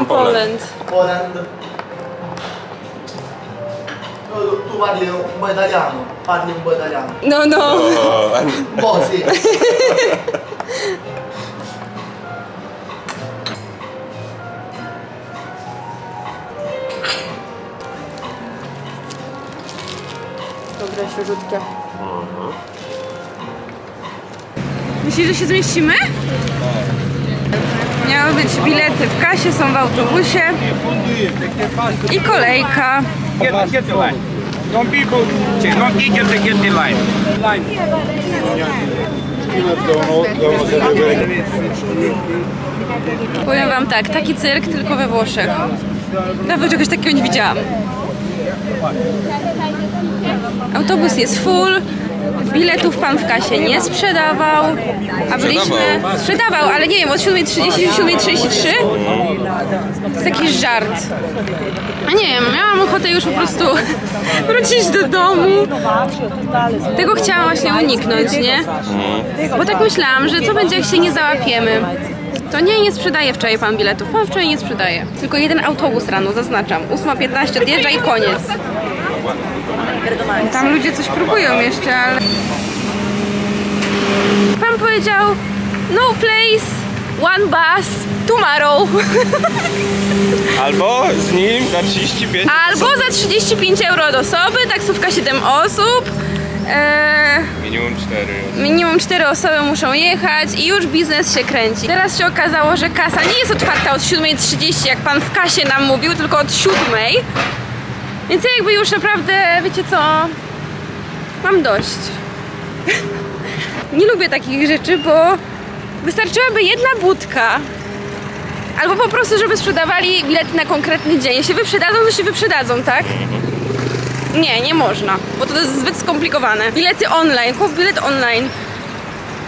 From Poland. Poland. Tu, parli un po' italiano, parli un po' italiano. No, no. O, a nie- Un po' sì. Dobra. Myślisz, że się zmieścimy? Miały być bilety w kasie, są w autobusie i kolejka. Don't. Line. Powiem wam tak, taki cyrk tylko we Włoszech. Nawet czegoś takiego nie widziałam. Autobus jest full, biletów pan w kasie nie sprzedawał, a byliśmy... Sprzedawał, ale nie wiem, od 7.30 do 7.33? To jest jakiś żart. A nie wiem, miałam ochotę już po prostu wrócić do domu. Tego chciałam właśnie uniknąć, nie? Bo tak myślałam, że co będzie jak się nie załapiemy. To nie, nie sprzedaje wczoraj pan biletów. Pan wczoraj nie sprzedaje. Tylko jeden autobus rano, zaznaczam. 8.15 odjeżdża i koniec. Tam ludzie coś próbują jeszcze, ale... Pan powiedział no place, one bus, tomorrow. Albo z nim za 35 Albo za 35 euro od osoby, taksówka 7 osób. Eee, minimum 4. minimum 4 osoby muszą jechać i już biznes się kręci. Teraz się okazało, że kasa nie jest otwarta od 7.30, jak pan w kasie nam mówił, tylko od 7.00. Więc ja jakby już naprawdę, wiecie co, mam dość. nie lubię takich rzeczy, bo wystarczyłaby jedna budka. Albo po prostu, żeby sprzedawali bilety na konkretny dzień. Jeśli wyprzedadzą, to się wyprzedadzą, tak? Nie, nie można, bo to jest zbyt skomplikowane. Bilety online, kup bilet online.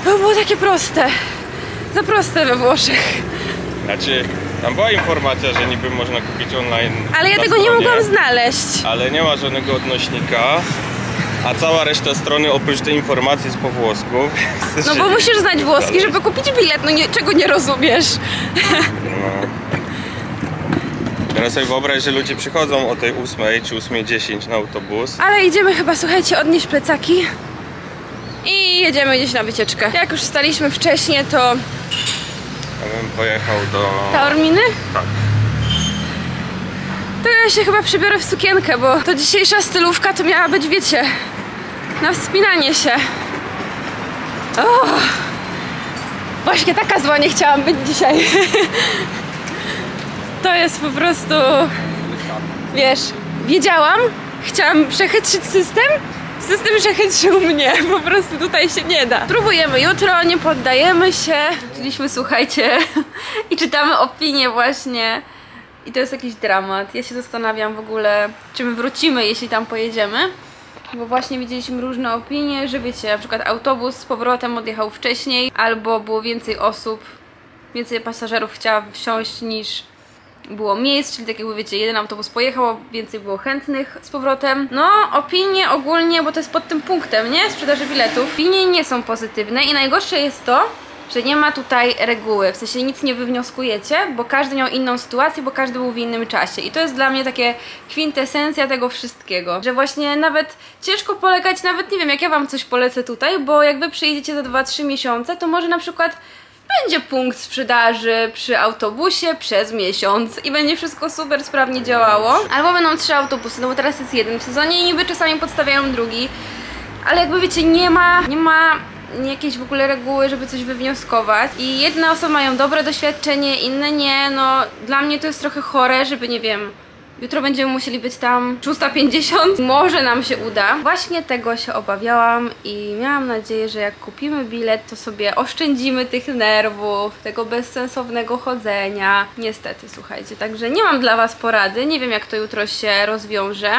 To było takie proste. Za proste we Włoszech. Znaczy, tam była informacja, że niby można kupić online. Ale ja tego nie stronie, mogłam znaleźć. Ale nie ma żadnego odnośnika. A cała reszta strony oprócz tej informacji jest po włosku. No bo musisz znać włoski, żeby kupić bilet, no nie, czego nie rozumiesz. No. Teraz sobie wyobraź, że ludzie przychodzą o tej 8 czy 8.10 na autobus. Ale idziemy chyba, słuchajcie, odnieść plecaki i jedziemy gdzieś na wycieczkę. Jak już staliśmy wcześniej, to Bym pojechał do... Taorminy? Tak. To ja się chyba przebiorę w sukienkę, bo to dzisiejsza stylówka to miała być, wiecie, na wspinanie się. O! Właśnie taka zła nie chciałam być dzisiaj. To jest po prostu, wiesz, wiedziałam, chciałam przechytrzyć system, system przechytrzył mnie, po prostu tutaj się nie da. Próbujemy jutro, nie poddajemy się. Szliśmy, słuchajcie, i czytamy opinie właśnie. I to jest jakiś dramat. Ja się zastanawiam w ogóle, czy my wrócimy, jeśli tam pojedziemy. Bo właśnie widzieliśmy różne opinie, że wiecie, na przykład autobus z powrotem odjechał wcześniej, albo było więcej osób, więcej pasażerów chciała wsiąść niż było miejsc, czyli tak jakby wiecie, jeden autobus pojechał, więcej było chętnych z powrotem. No, opinie ogólnie, bo to jest pod tym punktem, nie? Sprzedaży biletów. Opinie nie są pozytywne i najgorsze jest to, że nie ma tutaj reguły, w sensie nic nie wywnioskujecie, bo każdy miał inną sytuację, bo każdy był w innym czasie. I to jest dla mnie takie kwintesencja tego wszystkiego, że właśnie nawet ciężko polegać, nawet nie wiem, jak ja wam coś polecę tutaj, bo jak wy przyjedziecie za 2-3 miesiące, to może na przykład będzie punkt sprzedaży przy autobusie przez miesiąc i będzie wszystko super sprawnie działało. Albo będą trzy autobusy, no bo teraz jest jeden w sezonie i niby czasami podstawiają drugi. Ale jakby wiecie, nie ma, nie ma jakiejś w ogóle reguły, żeby coś wywnioskować. I jedne osoby mają dobre doświadczenie, inne nie. No dla mnie to jest trochę chore, żeby nie wiem. Jutro będziemy musieli być tam 650. Może nam się uda. Właśnie tego się obawiałam i miałam nadzieję, że jak kupimy bilet, to sobie oszczędzimy tych nerwów, tego bezsensownego chodzenia. Niestety, słuchajcie, także nie mam dla Was porady. Nie wiem, jak to jutro się rozwiąże.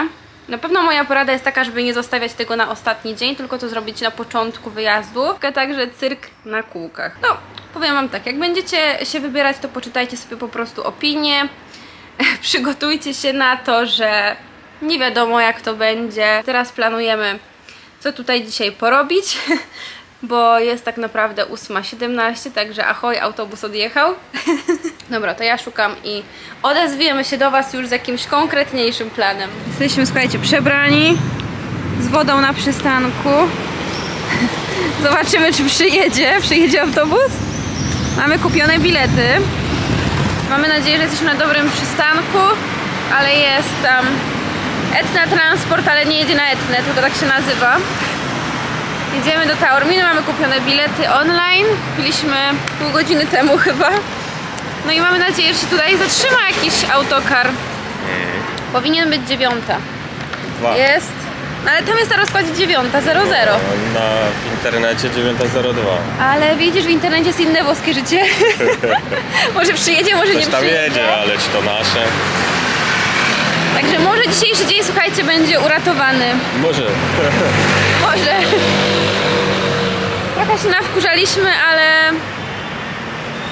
Na pewno moja porada jest taka, żeby nie zostawiać tego na ostatni dzień, tylko to zrobić na początku wyjazdu. Także cyrk na kółkach. No, powiem Wam tak, jak będziecie się wybierać, to poczytajcie sobie po prostu opinie. Przygotujcie się na to, że nie wiadomo jak to będzie. Teraz planujemy, co tutaj dzisiaj porobić. bo jest tak naprawdę 8.17, także ahoj, autobus odjechał. Dobra, to ja szukam i odezwiemy się do Was już z jakimś konkretniejszym planem. Jesteśmy, słuchajcie, przebrani z wodą na przystanku. Zobaczymy, czy przyjedzie. Przyjedzie autobus. Mamy kupione bilety. Mamy nadzieję, że jesteśmy na dobrym przystanku, ale jest tam Etna Transport, ale nie jedzie na Etnę, tylko tak się nazywa. Jedziemy do Taorminy, mamy kupione bilety online. Kupiliśmy pół godziny temu chyba. No i mamy nadzieję, że się tutaj zatrzyma jakiś autokar. Powinien być dziewiąta. Dwa. Jest. No ale tam jest na rozkładzie dziewiąta, 00. Na w internecie 902. Ale widzisz, w internecie jest inne włoskie życie. może przyjedzie, może nie Coś tam przyjedzie. jedzie, ale czy to nasze? Także może dzisiejszy dzień, słuchajcie, będzie uratowany. Może. Może. Trochę się nawkurzaliśmy, ale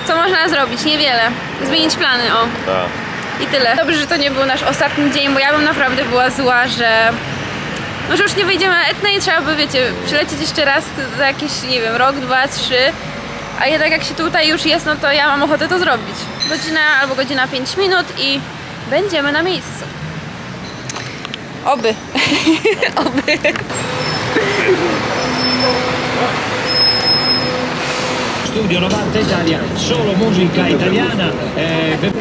co można zrobić? Niewiele. Zmienić plany, o. Tak. I tyle. Dobrze, że to nie był nasz ostatni dzień, bo ja bym naprawdę była zła, że no, że już nie wyjdziemy na Etnę i trzeba by, wiecie, przylecieć jeszcze raz za jakiś, nie wiem, rok, dwa, trzy. A jednak jak się tutaj już jest, no to ja mam ochotę to zrobić. Godzina albo godzina 5 minut i będziemy na miejscu. Oby. Oby. Studio 90 Italia, solo musica italiana. eh, ve-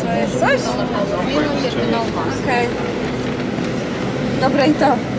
Co jest coś? Okej. Dobre i to.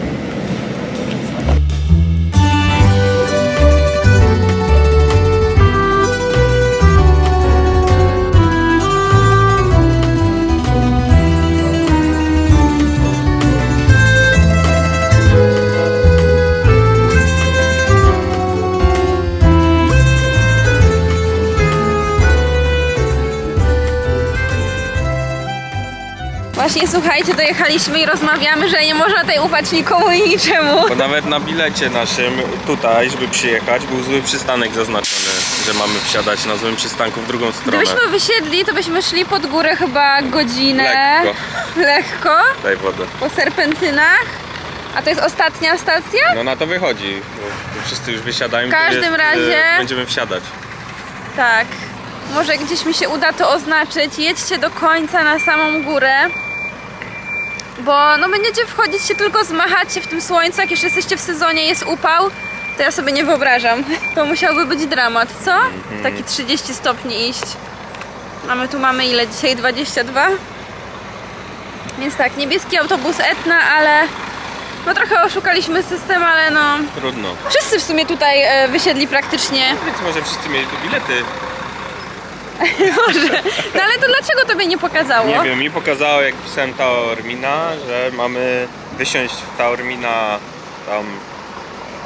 Słuchajcie, dojechaliśmy i rozmawiamy, że nie można tutaj ufać nikomu i niczemu. Bo nawet na bilecie naszym tutaj, żeby przyjechać, był zły przystanek zaznaczony, że mamy wsiadać na złym przystanku w drugą stronę. Gdybyśmy wysiedli, to byśmy szli pod górę chyba godzinę. Lekko. Lekko. Daj wodę. Po serpentynach. A to jest ostatnia stacja? No na to wychodzi, bo wszyscy już wysiadają. W każdym jest, razie- e, Będziemy wsiadać. Tak. Może gdzieś mi się uda to oznaczyć. Jedźcie do końca na samą górę. Bo no będziecie wchodzić się tylko zmachać się w tym słońcu, jak jeszcze jesteście w sezonie, jest upał, to ja sobie nie wyobrażam. To musiałby być dramat, co? W taki 30 stopni iść. A my tu mamy ile dzisiaj? 22? Więc tak, niebieski autobus Etna, ale no trochę oszukaliśmy system, ale no Trudno. wszyscy w sumie tutaj e, wysiedli praktycznie. Więc może wszyscy mieli tu bilety. No ale to dlaczego tobie nie pokazało? Nie wiem, mi pokazało jak pisałem Taormina, że mamy wysiąść w Taormina tam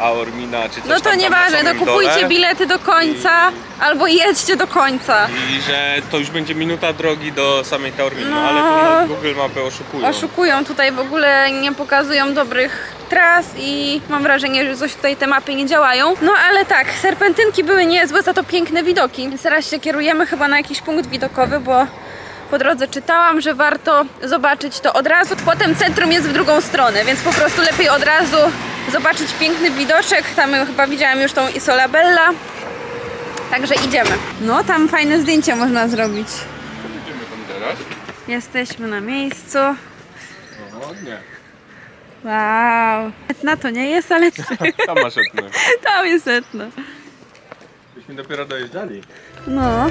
Aormina czy coś No to tam, nieważne, na to samym kupujcie dole. bilety do końca albo jedźcie do końca. I że to już będzie minuta drogi do samej Taorminy, No. ale to Google Mapy oszukują. Oszukują tutaj w ogóle, nie pokazują dobrych tras i mam wrażenie, że coś tutaj te mapy nie działają. No ale tak, serpentynki były niezłe, za to piękne widoki. Teraz się kierujemy chyba na jakiś punkt widokowy, bo po drodze czytałam, że warto zobaczyć to od razu. Potem centrum jest w drugą stronę, więc po prostu lepiej od razu zobaczyć piękny widoczek. Tam chyba widziałam już tą Isola Bella. Także idziemy. No, tam fajne zdjęcie można zrobić. Idziemy tam teraz? Jesteśmy na miejscu. No nie. Wow. Etna to nie jest, ale Tam masz etnę. tam jest etna. Byśmy dopiero dojeżdżali. No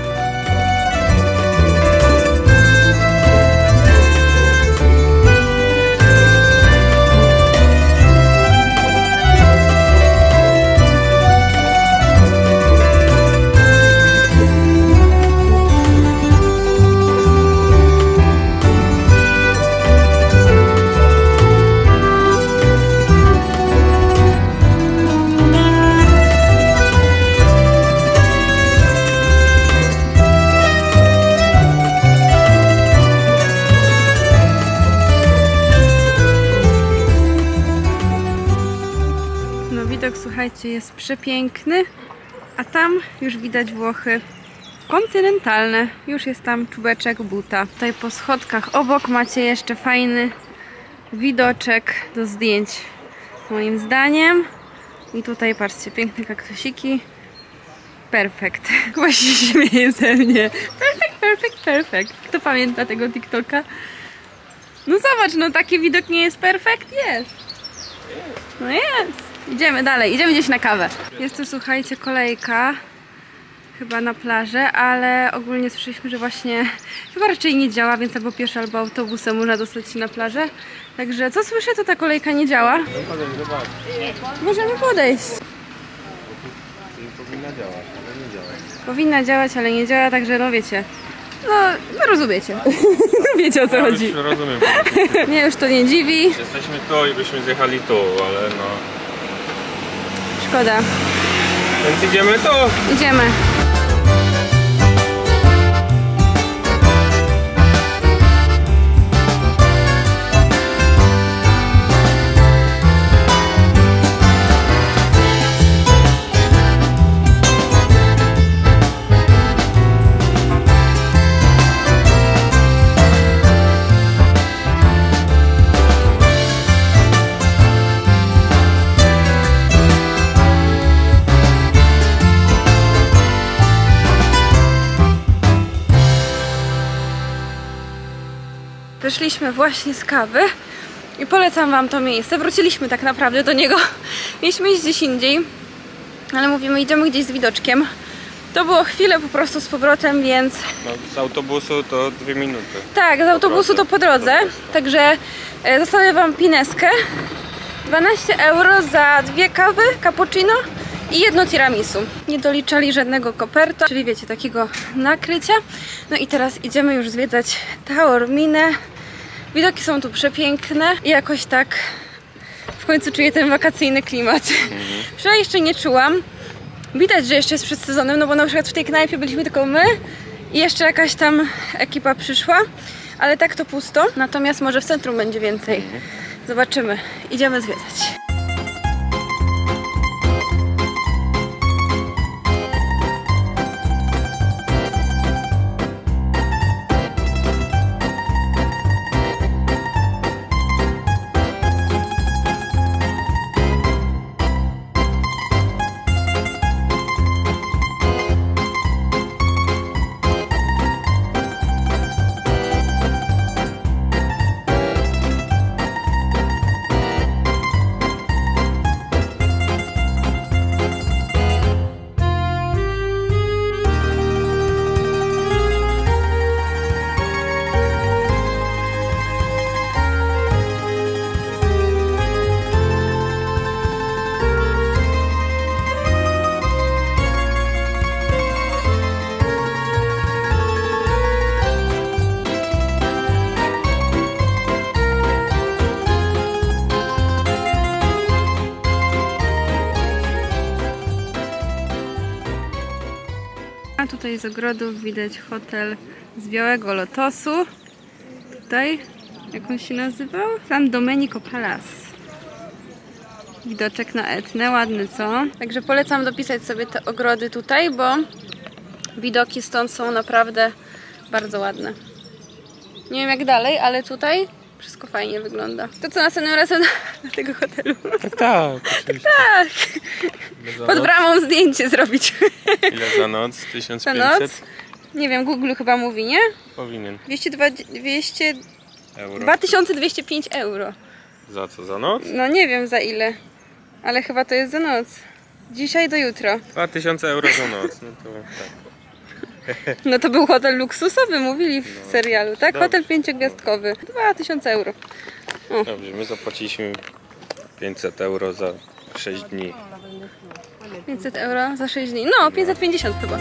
przepiękny, a tam już widać Włochy kontynentalne. Już jest tam czubeczek buta. Tutaj po schodkach obok macie jeszcze fajny widoczek do zdjęć. Moim zdaniem I tutaj patrzcie, piękne kaktusiki. Perfekt. Chyba się śmieje ze mnie. Perfekt, perfekt, perfekt. Kto pamięta tego TikToka? No zobacz, no taki widok nie jest perfekt? Jest. No jest. Idziemy dalej, idziemy gdzieś na kawę. Jest tu, słuchajcie, kolejka. Chyba na plażę, ale ogólnie słyszeliśmy, że właśnie chyba raczej nie działa, więc albo pieszo, albo autobusem można dostać się na plażę. Także co słyszę, to ta kolejka nie działa. Możemy podejść. Powinna działać, ale nie działa. Powinna działać, ale nie działa, także no wiecie. No, no rozumiecie. no wiecie o co chodzi. Już rozumiem. Mnie już to nie dziwi. Jesteśmy tu i byśmy zjechali tu, ale no... Szkoda. Więc idziemy tu! Idziemy. Wyszliśmy właśnie z kawy i polecam Wam to miejsce. Wróciliśmy tak naprawdę do niego. Mieliśmy iść gdzieś indziej, ale mówimy, idziemy gdzieś z widoczkiem. To było chwilę po prostu z powrotem, więc No, z autobusu to dwie minuty. tak, z autobusu to po drodze. Także e, zostawię Wam pineskę. 12 euro za dwie kawy, cappuccino i jedno tiramisu. Nie doliczali żadnego koperta, czyli wiecie, takiego nakrycia. No i teraz idziemy już zwiedzać Taorminę. Widoki są tu przepiękne i jakoś tak w końcu czuję ten wakacyjny klimat. Wczoraj jeszcze nie czułam. Widać, że jeszcze jest przed sezonem, no bo na przykład w tej knajpie byliśmy tylko my i jeszcze jakaś tam ekipa przyszła, ale tak to pusto. Natomiast może w centrum będzie więcej. Zobaczymy. Idziemy zwiedzać. Ogrodów widać hotel z Białego Lotosu. Tutaj, jak on się nazywał? San Domenico Palace. Widoczek na Etnę, ładny co? Także polecam dopisać sobie te ogrody tutaj, bo widoki stąd są naprawdę bardzo ładne. Nie wiem jak dalej, ale tutaj wszystko fajnie wygląda. To co następnym razem do tego hotelu? Tak, tak, oczywiście. Tak! Za Pod bramą zdjęcie zrobić. Ile za noc? Za 1500? noc? Nie wiem, Google chyba mówi, nie? Powinien. 220, 200, Euro. 2205 euro. Za co? Za noc? No nie wiem za ile, ale chyba to jest za noc. Dzisiaj do jutro. 2000 euro za noc. No to tak. No to był hotel luksusowy, mówili w serialu, tak? Dobrze. Hotel pięciogwiazdkowy. 2000 euro. Dobrze, my zapłaciliśmy 500 euro za 6 dni. 500 euro za 6 dni. No, 550 chyba.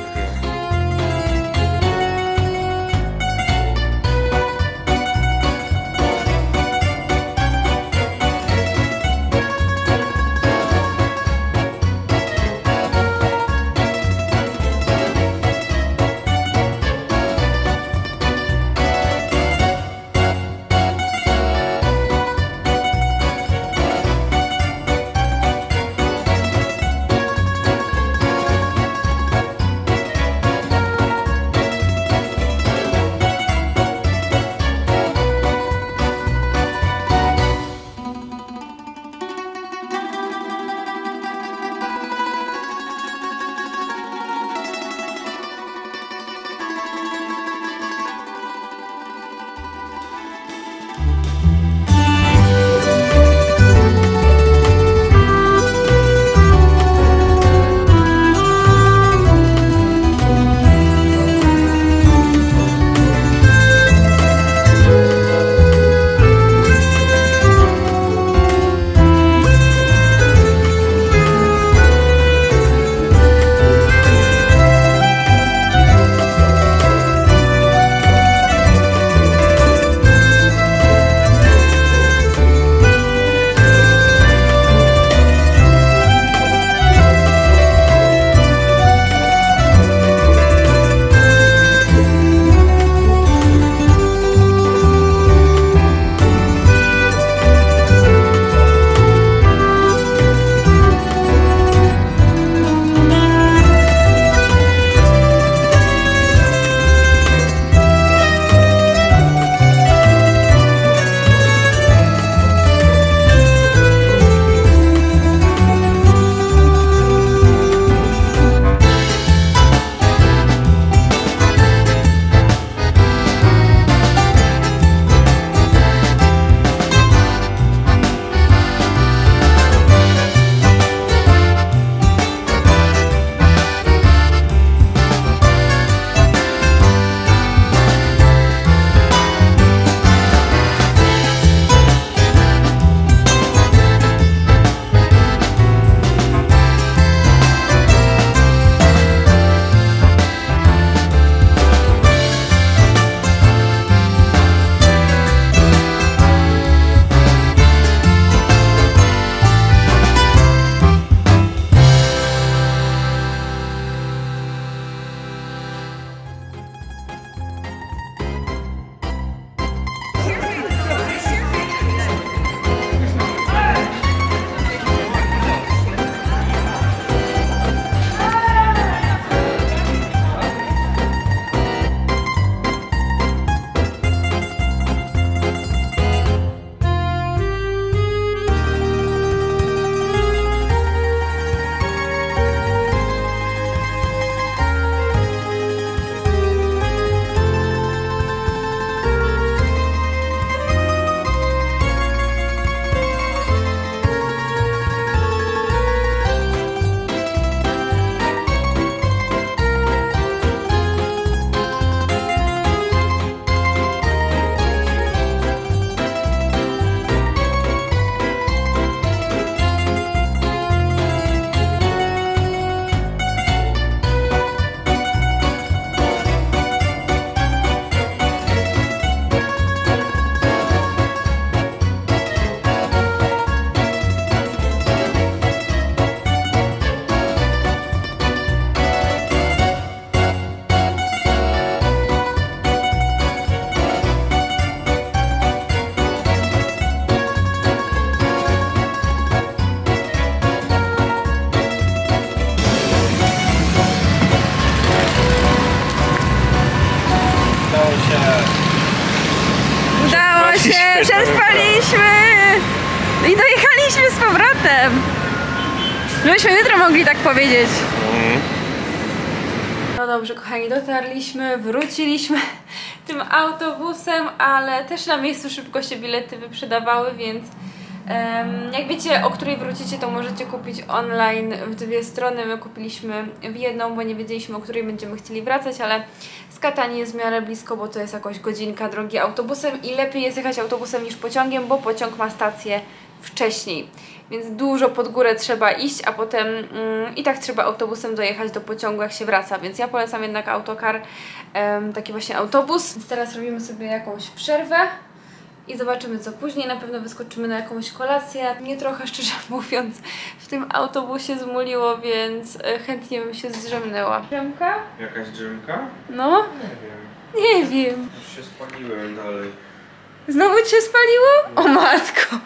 Powiedzieć. No dobrze, kochani, dotarliśmy, wróciliśmy tym autobusem, ale też na miejscu szybko się bilety wyprzedawały, więc jak wiecie, o której wrócicie, to możecie kupić online w dwie strony. My kupiliśmy w jedną, bo nie wiedzieliśmy, o której będziemy chcieli wracać, ale z Katani jest w miarę blisko, bo to jest jakoś godzinka drogi autobusem i lepiej jest jechać autobusem niż pociągiem, bo pociąg ma stację wcześniej. Więc dużo pod górę trzeba iść, a potem mm, i tak trzeba autobusem dojechać do pociągu, jak się wraca. Więc ja polecam jednak autokar, taki właśnie autobus. Więc teraz robimy sobie jakąś przerwę i zobaczymy co później. Na pewno wyskoczymy na jakąś kolację. Mnie trochę, szczerze mówiąc, w tym autobusie zmuliło, więc e, chętnie bym się zdrzemnęła. Drzemka? Jakaś drzemka? No? Nie wiem. Nie wiem. Już się spaliłem dalej. Znowu ci się spaliło? O matko!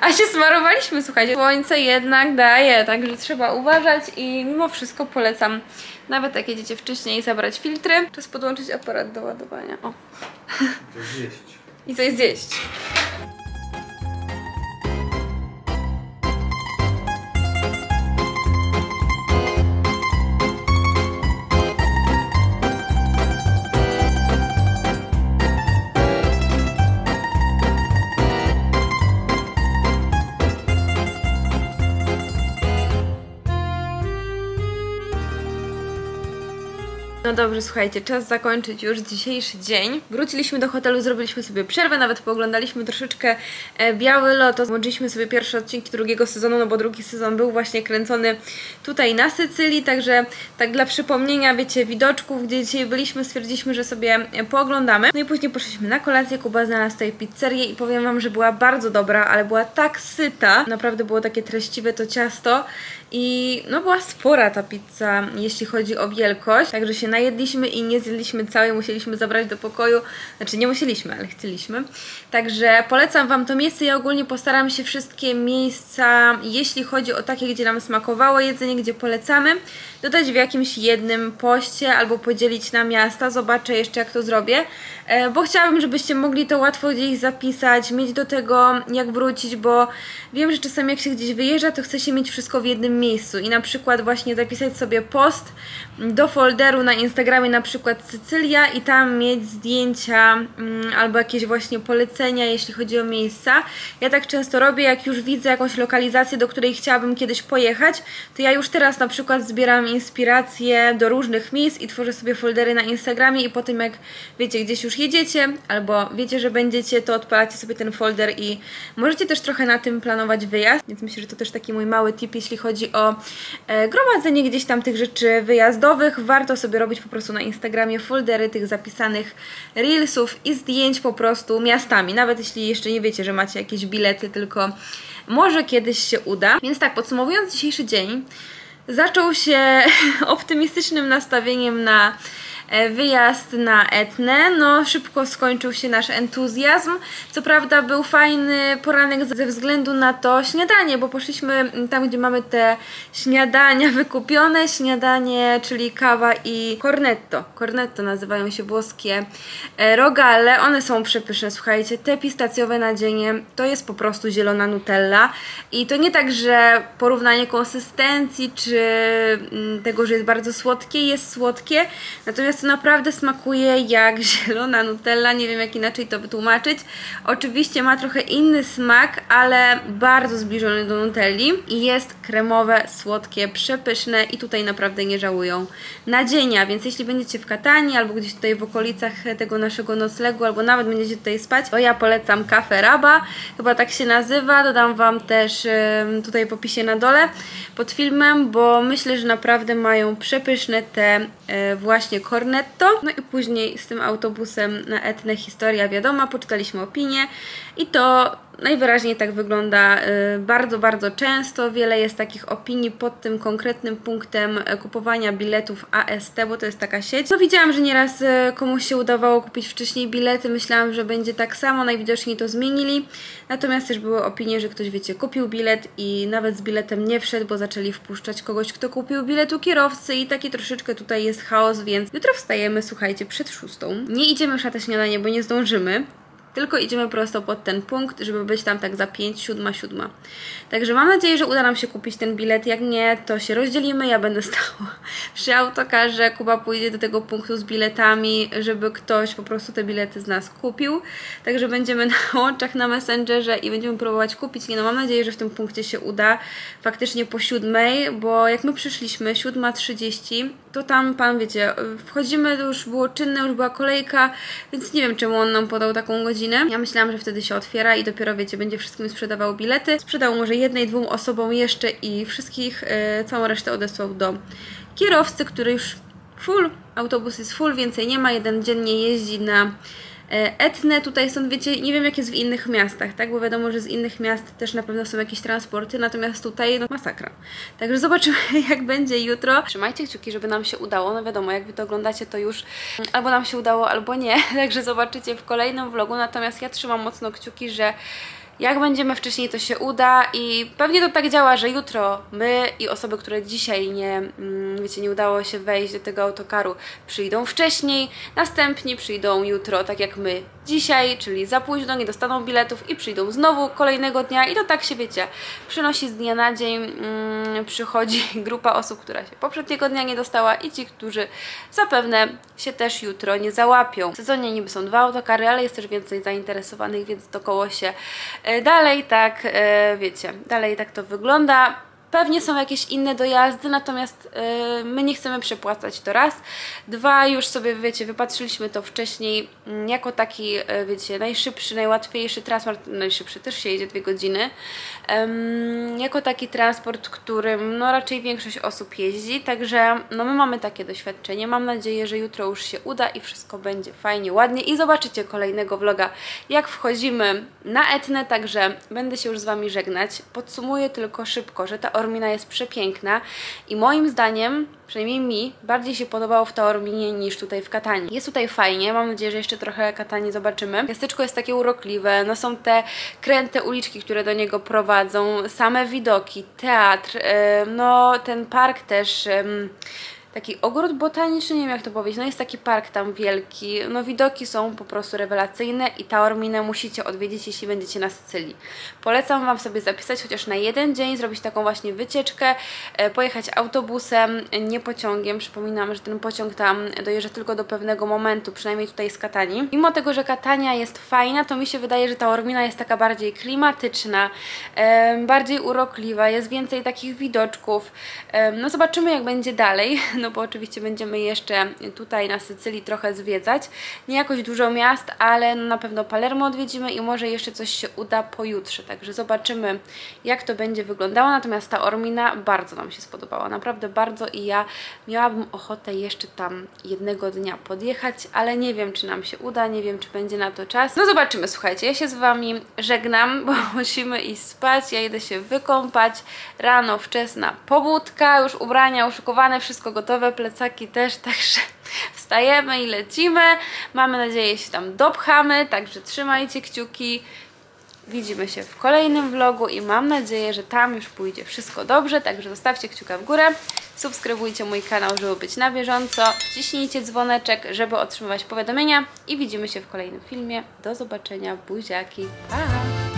A się smarowaliśmy, słuchajcie. Słońce jednak daje, także trzeba uważać i mimo wszystko polecam, nawet jak jedziecie wcześniej, zabrać filtry. Czas podłączyć aparat do ładowania. O. To zjeść. I coś zjeść. Słuchajcie, czas zakończyć już dzisiejszy dzień. Wróciliśmy do hotelu, zrobiliśmy sobie przerwę, nawet pooglądaliśmy troszeczkę e, Biały Lotos. Włączyliśmy sobie pierwsze odcinki drugiego sezonu, no bo drugi sezon był właśnie kręcony tutaj na Sycylii, także tak dla przypomnienia, wiecie, widoczków, gdzie dzisiaj byliśmy, stwierdziliśmy, że sobie pooglądamy. No i później poszliśmy na kolację, Kuba znalazł tutaj pizzerię i powiem Wam, że była bardzo dobra, ale była tak syta, naprawdę było takie treściwe to ciasto i no była spora ta pizza, jeśli chodzi o wielkość, także się najedliśmy i nie zjedliśmy całej, musieliśmy zabrać do pokoju, znaczy nie musieliśmy, ale chcieliśmy. Także polecam Wam to miejsce, ja ogólnie postaram się wszystkie miejsca, jeśli chodzi o takie, gdzie nam smakowało jedzenie, gdzie polecamy, dodać w jakimś jednym poście albo podzielić na miasta, zobaczę jeszcze jak to zrobię, e, bo chciałabym, żebyście mogli to łatwo gdzieś zapisać, mieć do tego jak wrócić, bo wiem, że czasami jak się gdzieś wyjeżdża, to chce się mieć wszystko w jednym miejscu. I na przykład właśnie zapisać sobie post do folderu na Instagramie, na przykład Sycylia i tam mieć zdjęcia mm, albo jakieś właśnie polecenia, jeśli chodzi o miejsca. Ja tak często robię, jak już widzę jakąś lokalizację, do której chciałabym kiedyś pojechać, to ja już teraz na przykład zbieram inspiracje do różnych miejsc i tworzę sobie foldery na Instagramie i potem jak wiecie, gdzieś już jedziecie albo wiecie, że będziecie, to odpalacie sobie ten folder i możecie też trochę na tym planować wyjazd, więc myślę, że to też taki mój mały tip, jeśli chodzi o e, gromadzenie gdzieś tam tych rzeczy wyjazdowych. Warto sobie robić po prostu na Instagramie foldery tych zapisanych reelsów i zdjęć po prostu miastami, nawet jeśli jeszcze nie wiecie, że macie jakieś bilety, tylko może kiedyś się uda. Więc tak, podsumowując dzisiejszy dzień, zaczął się optymistycznym nastawieniem na wyjazd na Etnę. No, szybko skończył się nasz entuzjazm. Co prawda był fajny poranek ze względu na to śniadanie, bo poszliśmy tam, gdzie mamy te śniadania wykupione. Śniadanie, czyli kawa i cornetto. Cornetto nazywają się włoskie e, rogale. One są przepyszne, słuchajcie. Te pistacjowe nadzienie to jest po prostu zielona nutella. I to nie tak, że porównanie konsystencji czy mm, tego, że jest bardzo słodkie, jest słodkie. Natomiast to naprawdę smakuje jak zielona nutella, nie wiem jak inaczej to wytłumaczyć. Oczywiście ma trochę inny smak, ale bardzo zbliżony do nutelli. I jest kremowe, słodkie, przepyszne i tutaj naprawdę nie żałują. Nadzienia, więc jeśli będziecie w Katanii albo gdzieś tutaj w okolicach tego naszego noclegu, albo nawet będziecie tutaj spać, to ja polecam Cafe Raba, chyba tak się nazywa, dodam Wam też tutaj w opisie na dole pod filmem, bo myślę, że naprawdę mają przepyszne te właśnie cornetto, no i później z tym autobusem na Etnę historia wiadoma, poczytaliśmy opinię i to najwyraźniej tak wygląda y, bardzo, bardzo często. Wiele jest takich opinii pod tym konkretnym punktem y, kupowania biletów AST, bo to jest taka sieć. No widziałam, że nieraz y, komuś się udawało kupić wcześniej bilety, myślałam, że będzie tak samo, najwidoczniej to zmienili. Natomiast też były opinie, że ktoś, wiecie, kupił bilet i nawet z biletem nie wszedł, bo zaczęli wpuszczać kogoś, kto kupił bilet u kierowcy i taki troszeczkę tutaj jest chaos, więc jutro wstajemy, słuchajcie, przed szóstą. Nie idziemy na te śniadanie, bo nie zdążymy. Tylko idziemy prosto pod ten punkt, żeby być tam tak za 5, 7, 7. Także mam nadzieję, że uda nam się kupić ten bilet. Jak nie, to się rozdzielimy. Ja będę stała przy autokarze. Kuba pójdzie do tego punktu z biletami, żeby ktoś po prostu te bilety z nas kupił. Także będziemy na łączach na Messengerze i będziemy próbować kupić. Nie no, mam nadzieję, że w tym punkcie się uda. Faktycznie po siódmej, bo jak my przyszliśmy, 7.30, to tam pan, wiecie, wchodzimy, to już było czynne, już była kolejka, więc nie wiem, czemu on nam podał taką godzinę. Ja myślałam, że wtedy się otwiera i dopiero, wiecie, będzie wszystkim sprzedawał bilety. Sprzedał może jednej, dwóm osobom jeszcze i wszystkich, e, całą resztę odesłał do kierowcy, który już full, autobus jest full, więcej nie ma, jeden dziennie jeździ na Etnę, tutaj stąd wiecie, nie wiem jak jest w innych miastach, tak, bo wiadomo, że z innych miast też na pewno są jakieś transporty, natomiast tutaj no masakra. Także zobaczymy jak będzie jutro. Trzymajcie kciuki, żeby nam się udało, no wiadomo, jak wy to oglądacie to już albo nam się udało, albo nie, także zobaczycie w kolejnym vlogu, natomiast ja trzymam mocno kciuki, że jak będziemy wcześniej, to się uda i pewnie to tak działa, że jutro my i osoby, które dzisiaj nie, mm, wiecie, nie udało się wejść do tego autokaru, przyjdą wcześniej, następni przyjdą jutro, tak jak my dzisiaj, czyli za późno, nie dostaną biletów i przyjdą znowu kolejnego dnia i to tak się, wiecie, przynosi z dnia na dzień, mm, przychodzi grupa osób, która się poprzedniego dnia nie dostała i ci, którzy zapewne się też jutro nie załapią. W sezonie niby są dwa autokary, ale jest też więcej zainteresowanych, więc to koło się e, dalej tak, e, wiecie, dalej tak to wygląda. Pewnie są jakieś inne dojazdy, natomiast yy, my nie chcemy przepłacać to raz. Dwa, już sobie, wiecie, wypatrzyliśmy to wcześniej mm, jako taki, yy, wiecie, najszybszy, najłatwiejszy transport, najszybszy też się jedzie dwie godziny, Ym, jako taki transport, którym no raczej większość osób jeździ, także no my mamy takie doświadczenie. Mam nadzieję, że jutro już się uda i wszystko będzie fajnie, ładnie i zobaczycie kolejnego vloga, jak wchodzimy na Etnę, także będę się już z Wami żegnać. Podsumuję tylko szybko, że ta Ormina jest przepiękna i moim zdaniem, przynajmniej mi, bardziej się podobało w Taorminie niż tutaj w Katanii. Jest tutaj fajnie, mam nadzieję, że jeszcze trochę Katanii zobaczymy. Miasteczko jest takie urokliwe, no są te kręte uliczki, które do niego prowadzą, same widoki, teatr, no ten park też... Taki ogród botaniczny, nie wiem jak to powiedzieć, no jest taki park tam wielki, no widoki są po prostu rewelacyjne i Taorminę musicie odwiedzić, jeśli będziecie na Sycylii. Polecam Wam sobie zapisać chociaż na jeden dzień, zrobić taką właśnie wycieczkę, e, pojechać autobusem, nie pociągiem, przypominam, że ten pociąg tam dojeżdża tylko do pewnego momentu, przynajmniej tutaj z Katanii. Mimo tego, że Katania jest fajna, to mi się wydaje, że Taormina jest taka bardziej klimatyczna, e, bardziej urokliwa, jest więcej takich widoczków, e, no zobaczymy jak będzie dalej, no bo oczywiście będziemy jeszcze tutaj na Sycylii trochę zwiedzać. Nie jakoś dużo miast, ale na pewno Palermo odwiedzimy i może jeszcze coś się uda pojutrze, także zobaczymy jak to będzie wyglądało. Natomiast ta Ormina bardzo nam się spodobała, naprawdę bardzo i ja miałabym ochotę jeszcze tam jednego dnia podjechać, ale nie wiem czy nam się uda, nie wiem czy będzie na to czas. No zobaczymy, słuchajcie, ja się z Wami żegnam, bo musimy iść spać, ja idę się wykąpać, rano wczesna pobudka, już ubrania uszykowane, wszystko gotowe, plecaki też, także wstajemy i lecimy. Mamy nadzieję, że się tam dopchamy, także trzymajcie kciuki. Widzimy się w kolejnym vlogu i mam nadzieję, że tam już pójdzie wszystko dobrze, także zostawcie kciuka w górę, subskrybujcie mój kanał, żeby być na bieżąco, wciśnijcie dzwoneczek, żeby otrzymywać powiadomienia i widzimy się w kolejnym filmie. Do zobaczenia, buziaki, pa!